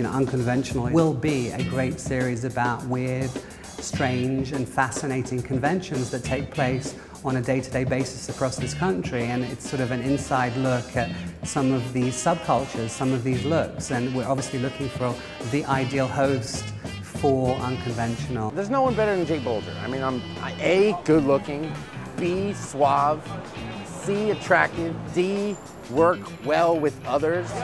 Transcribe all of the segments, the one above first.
you know, Unconventional will be a great series about weird, strange and fascinating conventions that take place on a day-to-day basis across this country and it's sort of an inside look at some of these subcultures, some of these looks and we're obviously looking for the ideal host for unconventional. There's no one better than Jay Bulger. I mean, I'm A, good looking, B, suave, C, attractive, D, work well with others. It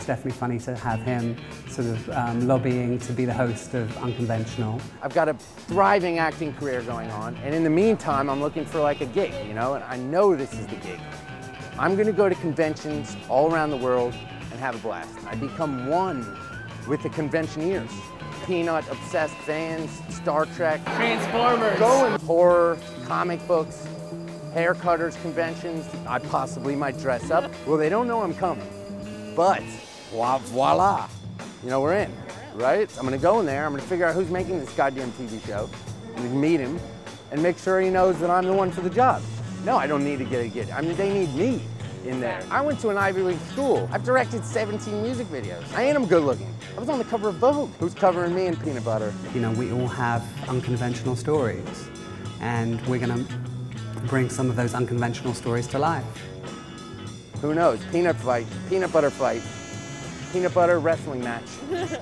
was definitely funny to have him sort of um, lobbying to be the host of Unconventional. I've got a thriving acting career going on, and in the meantime, I'm looking for like a gig, you know, and I know this is the gig. I'm gonna go to conventions all around the world and have a blast. I become one with the conventioneers. Peanut obsessed fans, Star Trek, Transformers, going horror, comic books, hair cutters conventions. I possibly might dress up. Well, they don't know I'm coming, but voila, you know, we're in, right? I'm gonna go in there, I'm gonna figure out who's making this goddamn TV show, and meet him, and make sure he knows that I'm the one for the job. No, I don't need to get a gig. I mean, they need me in there. I went to an Ivy League school. I've directed 17 music videos. I am good looking. I was on the cover of Vogue. Who's covering me in peanut butter? You know, we all have unconventional stories and we're gonna bring some of those unconventional stories to life. Who knows? Peanut fight, peanut butter fight, peanut butter wrestling match.